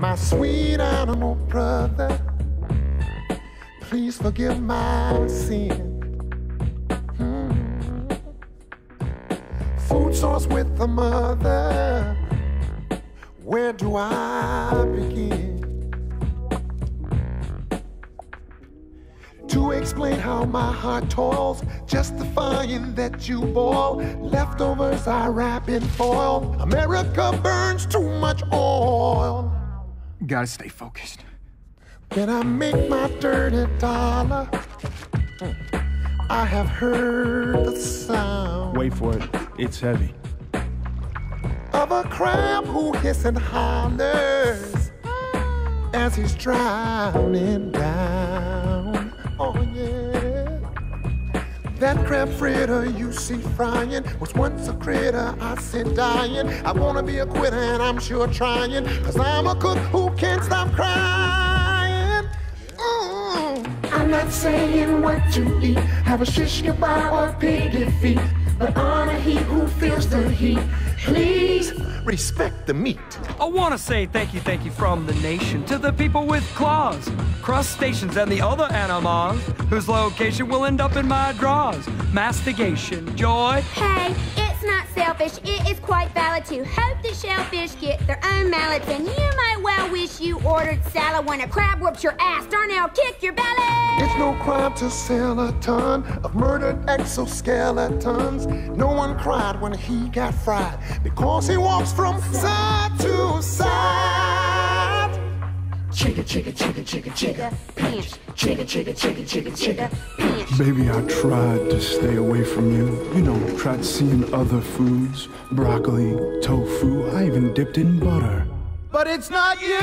My sweet animal brother, please forgive my sin. Hmm. Food source with the mother, where do I begin? To explain how my heart toils, justifying that you boil. Leftovers I wrap in foil. America burns too much oil. Gotta stay focused. When I make my dirty dollar, I have heard the sound Wait for it. It's heavy. of a crab who hisses and hollers as he's drowning down. That crab fritter you see frying was once a critter I see dying. I wanna be a quitter and I'm sure trying, cause I'm a cook who can't stop crying. Mm. I'm not saying what to eat, have a shish kebab or piggy feet, but honor he who feels the heat. Please respect the meat. I want to say thank you, thank you from the nation to the people with claws, crustaceans, and the other animals whose location will end up in my drawers. Mastication, joy. Hey, it's not selfish. It is quite valid to hope the shellfish get their own mallets, and you might well wish you ordered salad when a crab whoops your ass. Darnell, kick your belly. It's no crime to sell a ton of murdered exoskeletons. No one cried when he got fried because he walks from side to side. Chicka, chicka, chicka, chicka, chicka, pinch. Chicka, chicka, chicka, chicka, chicka, pinch. Baby, I tried to stay away from you. You know, tried seeing other foods. Broccoli, tofu, I even dipped in butter. But it's not you!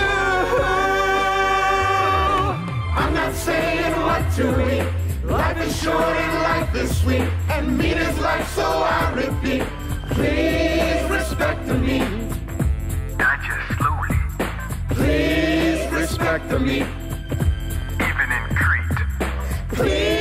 I'm not saying what to eat. Life is short and life is sweet, and meat is life, so I repeat. Please respect the meat. Digest slowly, Please respect the meat. even in Crete. Please